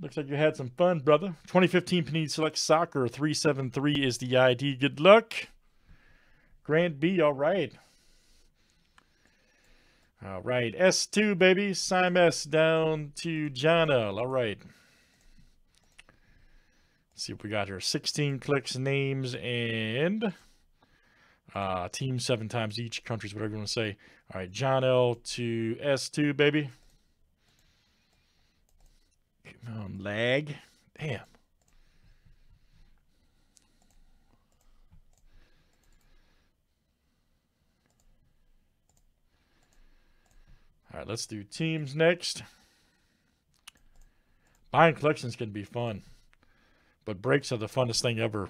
Looks like you had some fun, brother. 2015 Panini Select Soccer 373 is the ID. Good luck. Grant B, all right. All right, S2, baby. Sim S down to John L. All right. Let's see what we got here. 16 clicks, names, and uh, team seven times each. Countries, whatever you want to say. All right, John L to S2, baby. On, lag. Damn. All right, let's do teams next. Buying collections can be fun, but breaks are the funnest thing ever.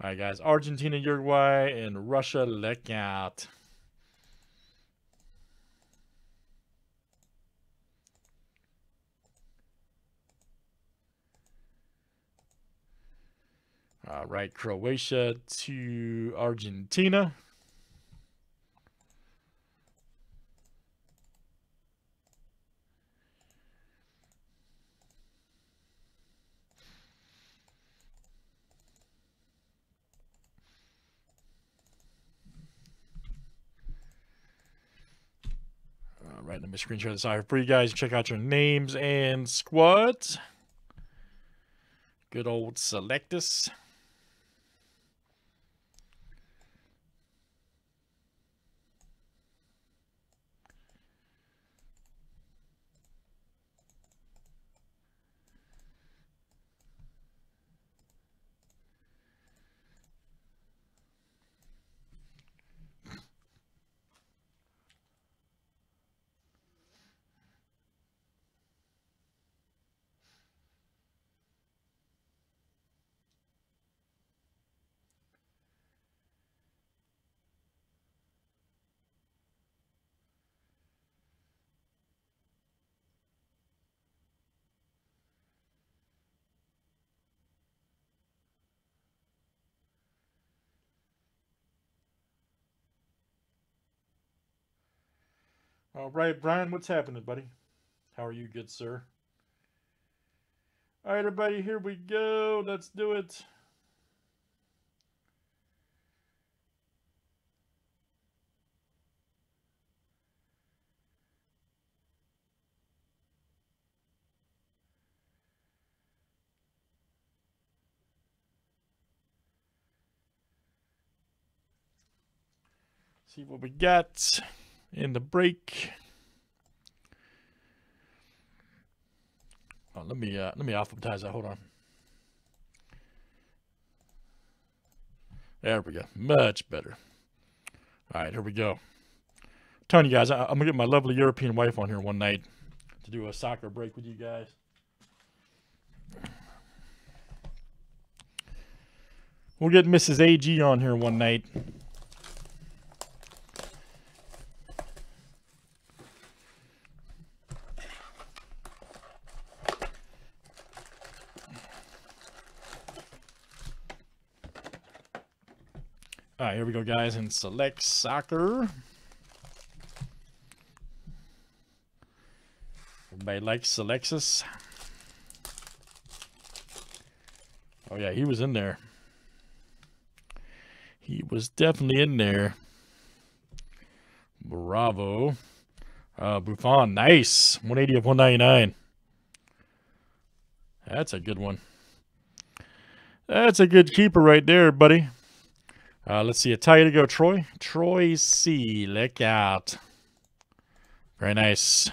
All right, guys. Argentina, Uruguay, and Russia, look out. All right, Croatia to Argentina. Right, let me screenshot this out for you guys. Check out your names and squads. Good old Selectus. All right, Brian, what's happening, buddy? How are you, good sir? All right, everybody, here we go. Let's do it. See what we got in the break. Oh, let me uh, let me alphabetize that. Hold on. There we go. Much better. All right, here we go. Telling you guys, I, I'm gonna get my lovely European wife on here one night to do a soccer break with you guys. We'll get Mrs. AG on here one night. All right, here we go, guys, and select soccer. Everybody likes Alexis. Oh, yeah, he was in there. He was definitely in there. Bravo. Uh, Buffon, nice. 180 of 199. That's a good one. That's a good keeper right there, buddy. Uh, let's see, a tie to go, Troy. Troy C. Look out. Very nice.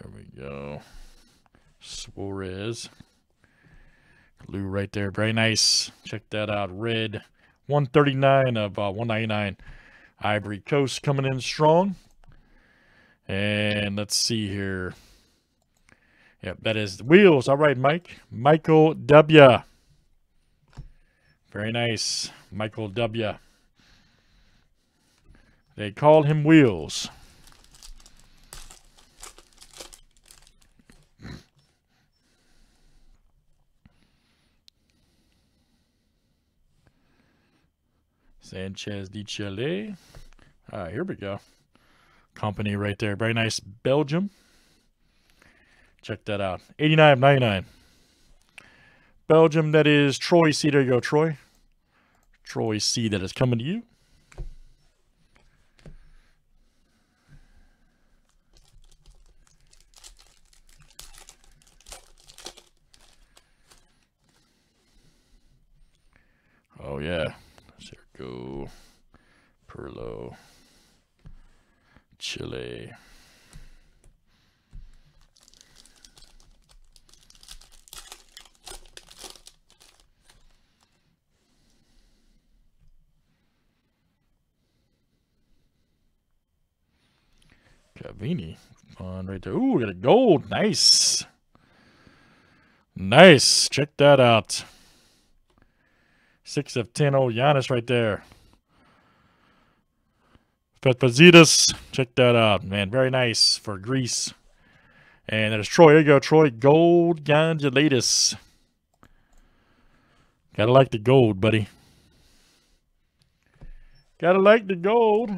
There we go. Suarez. Blue right there. Very nice. Check that out. Red. 139 of uh, 199. Ivory Coast coming in strong. And let's see here. Yep, that is the wheels. All right, Mike. Michael W. Very nice. Michael W. They call him Wheels. Sanchez de Chile. Right, here we go. Company right there. Very nice. Belgium. Check that out. 89 of 99. Belgium, that is Troy C. There you go, Troy. Troy C. That is coming to you. Oh, yeah. Pirlo. Chile. Cavani on right there. Ooh, we got a gold. Nice. Nice. Check that out. Six of ten. Old Giannis right there. Petfazitas. Check that out, man. Very nice for Greece. And there's Troy. There you go, Troy. Gold Gondolatus. Gotta like the gold, buddy. Gotta like the gold.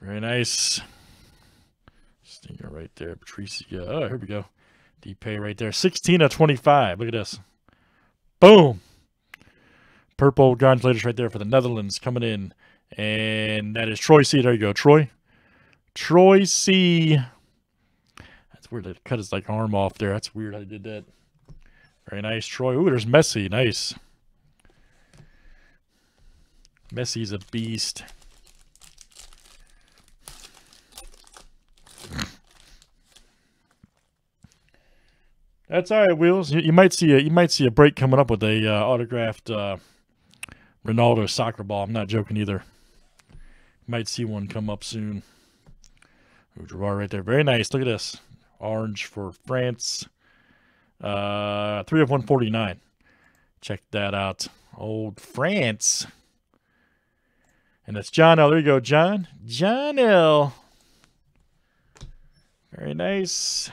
Very nice. Right there. Patricia. Oh, here we go. Pay right there. 16 of 25. Look at this. Boom. Purple Gondolatus right there for the Netherlands coming in. And that is Troy C. There you go, Troy. Troy C. That's weird. They cut his like arm off there. That's weird how they did that. Very nice, Troy. Ooh, there's Messi. Nice. Messi's a beast. That's all right, Wheels. You, you, might see a you might see a break coming up with a uh, autographed uh, Ronaldo soccer ball. I'm not joking either. Might see one come up soon. Gerard right there. Very nice. Look at this. Orange for France. Uh, 3 of 149. Check that out. Old France. And that's John L. There you go, John. John L. Very nice.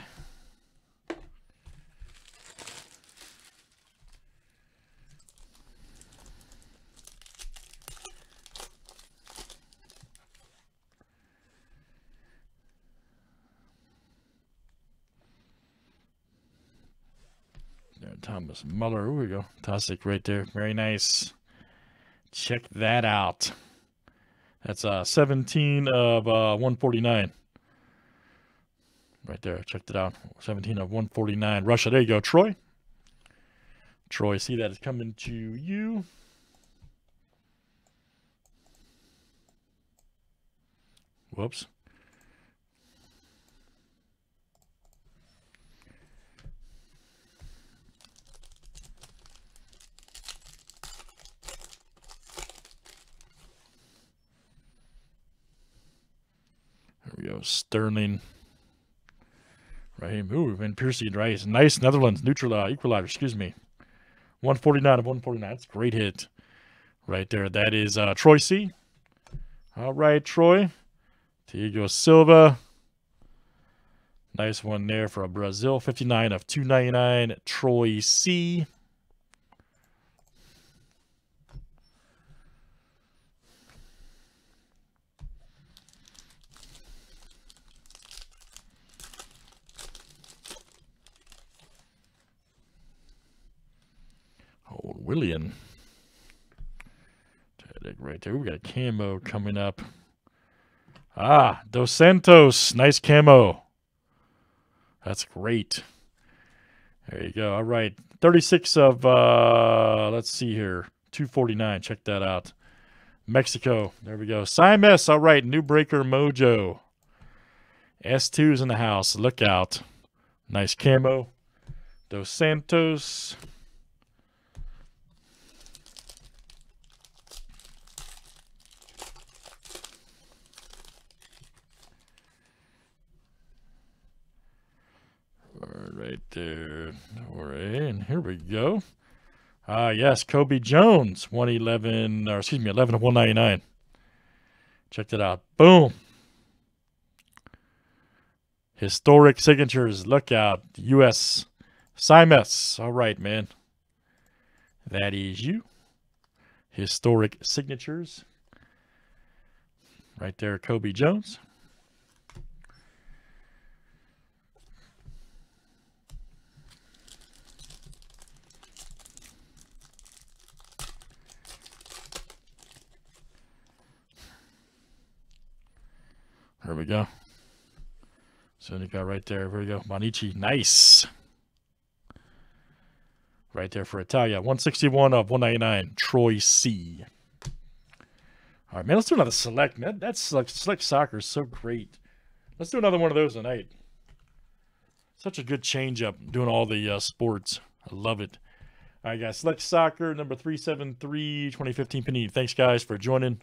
Thomas Muller. Here we go. Tosic right there. Very nice. Check that out. That's uh, 17 of uh, 149. Right there. Checked it out. 17 of 149. Russia. There you go. Troy. Troy, see that is coming to you. Whoops. We go. Sterling. Raheem. Ooh, Van Persie Rice. Nice Netherlands. Neutral uh, equalizer. Excuse me. 149 of 149. That's great hit right there. That is uh, Troy C. All right, Troy. Thiago Silva. Nice one there for a Brazil. 59 of 299. Troy C. William. Right there. We got a camo coming up. Ah, Dos Santos. Nice camo. That's great. There you go. All right. 36 of, uh, let's see here. 249. Check that out. Mexico. There we go. Simes. All right. New Breaker Mojo. S2's in the house. Look out. Nice camo. Dos Santos. Right there. All right, and here we go. Ah, uh, yes, Cobi Jones, 111, or excuse me, 11 of 199. Check out. Boom. Historic signatures. Look out. U.S. Simas. All right, man. That is you. Historic signatures. Right there, Cobi Jones. There we go. So you got right there. There we go. Monichi. Nice. Right there for Italia. 161 of 199. Troy C. All right, man. Let's do another select. Man, that's like select soccer is so great. Let's do another one of those tonight. Such a good change up doing all the uh, sports. I love it. All right, guys. Select soccer number 373 2015 Panini. Thanks, guys, for joining.